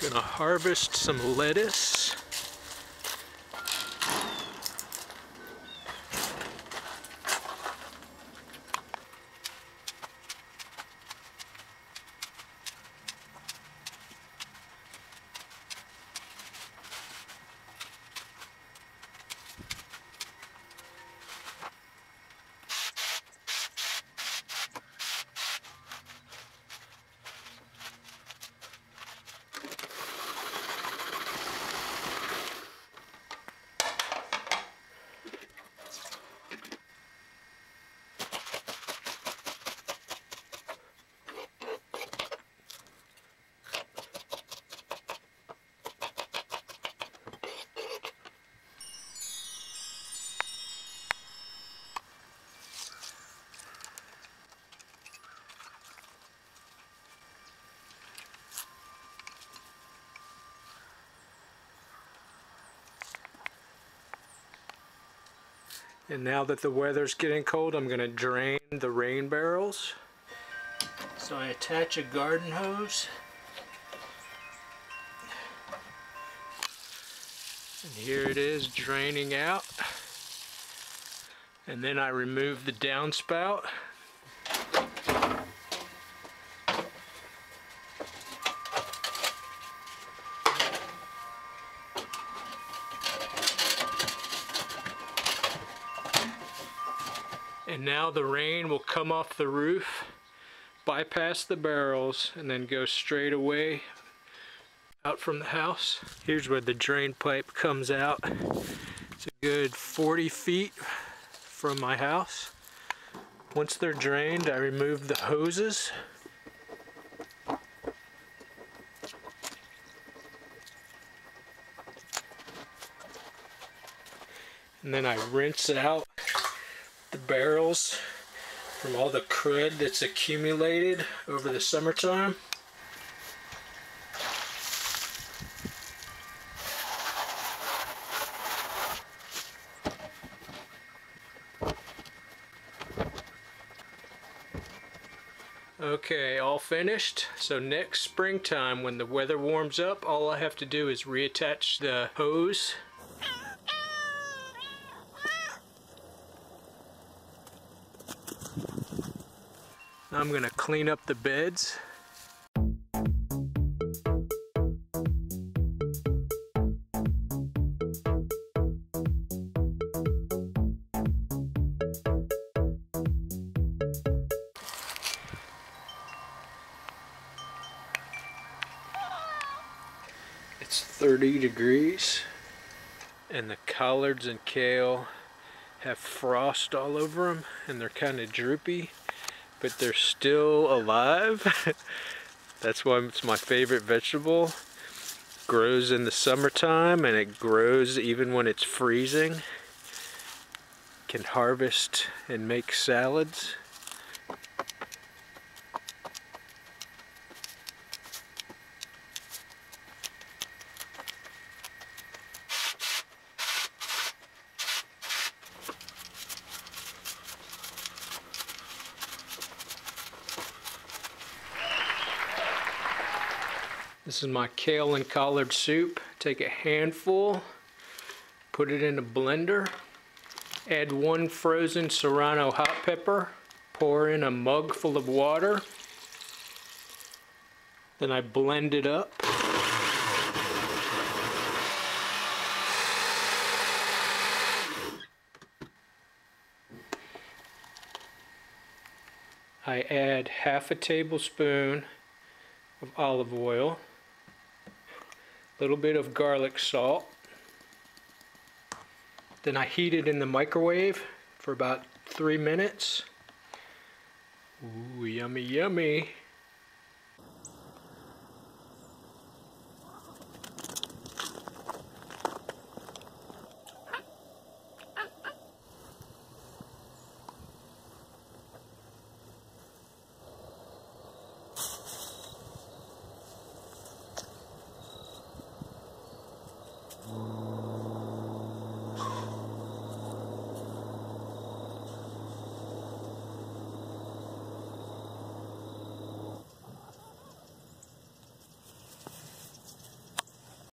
Gonna harvest some lettuce. And now that the weather's getting cold, I'm going to drain the rain barrels. So I attach a garden hose. And here it is draining out. And then I remove the downspout. And now the rain will come off the roof, bypass the barrels, and then go straight away out from the house. Here's where the drain pipe comes out. It's a good 40 feet from my house. Once they're drained, I remove the hoses. And then I rinse it out the barrels from all the crud that's accumulated over the summertime. Okay, all finished. So next springtime when the weather warms up, all I have to do is reattach the hose I'm gonna clean up the beds. It's 30 degrees and the collards and kale have frost all over them and they're kind of droopy but they're still alive. That's why it's my favorite vegetable. Grows in the summertime and it grows even when it's freezing. Can harvest and make salads. This is my kale and collard soup. Take a handful, put it in a blender, add one frozen serrano hot pepper, pour in a mug full of water, then I blend it up. I add half a tablespoon of olive oil little bit of garlic salt. Then I heat it in the microwave for about three minutes. Ooh, yummy, yummy.